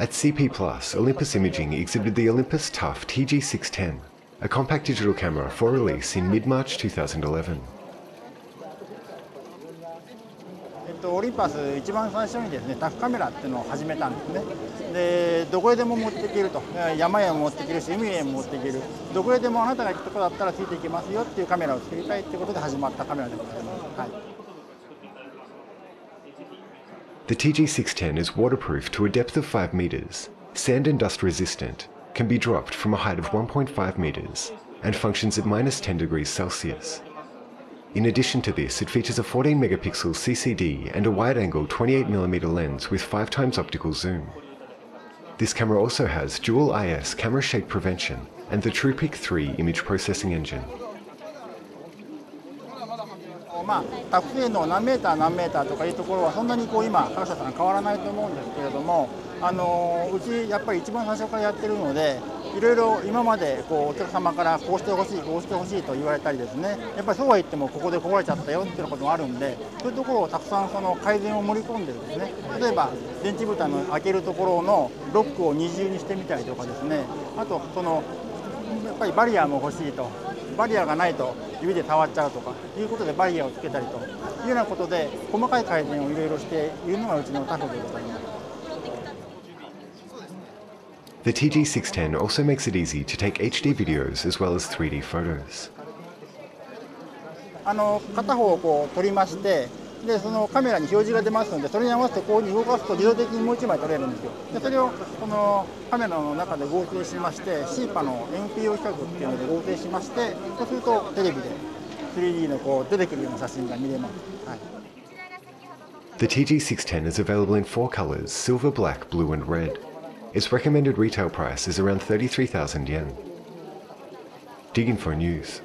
At CP Plus, Olympus Imaging exhibited the Olympus Tough TG610, a compact digital camera for release in mid-March 2011. オリンパス一番最初にですねタフカメラっていうのを始めたんですね。でどこへでも持っていけると。山へも持っていけるし海へも持っていける。どこへでもあなたが行くとこだったらついていけますよっていうカメラを作りたいっていうことで始まったカメラでございます、はい。The TG610 is waterproof to a depth of 5 meters, sand and dust resistant, can be dropped from a height of 1.5 meters, and functions at minus 10 degrees Celsius. In addition to this, it features a 14 megapixel CCD and a wide-angle 28mm lens with 5 times optical zoom. This camera also has dual IS camera shake prevention and the TruePic 3 image processing engine. まあ、タフ性能何メーター何メーターとかいうところはそんなにこう今各社さん変わらないと思うんですけれどもあのうちやっぱり一番最初からやってるのでいろいろ今までこうお客様からこうしてほしいこうしてほしいと言われたりですね。やっぱりそうは言ってもここで壊れちゃったよっていうこともあるんでそういうところをたくさんその改善を盛り込んでですね例えば電池蓋の開けるところのロックを二重にしてみたりとかですね。あとそのやっぱりバリアも欲しいと。バリアがないと指で触っちゃうとかいうことでバリアをつけたりというようなことで細かい改善をいろいろしているのがうちのタフでございます。The TG610 also makes it easy to take HD videos as well as 3D photos. あの片方をこう撮りましてでそのカメラに表示が出ますのでそれに合わせてこうに動かすと自動的にもう1枚撮れるんですよでそれをこのカメラの中で合成しまして CPA の NPO 比較っていうので合成しましてそうするとテレビで 3D のこう出てくるような写真が見れます、はい The TG610 is available in four colors silver, black, blue, and red. Its recommended retail price is around 33,000 yen. Dig Info News.